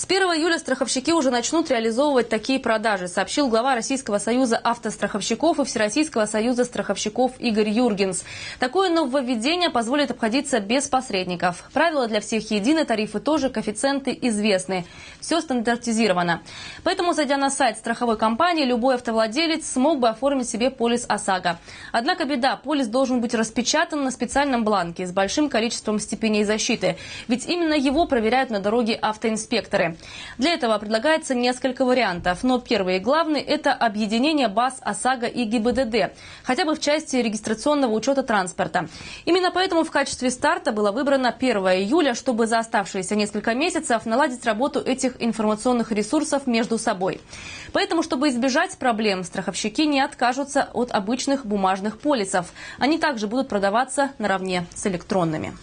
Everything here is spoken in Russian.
С 1 июля страховщики уже начнут реализовывать такие продажи, сообщил глава Российского союза автостраховщиков и Всероссийского союза страховщиков Игорь Юргенс. Такое нововведение позволит обходиться без посредников. Правила для всех едины, тарифы тоже, коэффициенты известны. Все стандартизировано. Поэтому, зайдя на сайт страховой компании, любой автовладелец смог бы оформить себе полис ОСАГО. Однако беда, полис должен быть распечатан на специальном бланке с большим количеством степеней защиты. Ведь именно его проверяют на дороге автоинспекторы. Для этого предлагается несколько вариантов, но первый и главный – это объединение баз ОСАГО и ГИБДД, хотя бы в части регистрационного учета транспорта. Именно поэтому в качестве старта было выбрано 1 июля, чтобы за оставшиеся несколько месяцев наладить работу этих информационных ресурсов между собой. Поэтому, чтобы избежать проблем, страховщики не откажутся от обычных бумажных полисов. Они также будут продаваться наравне с электронными.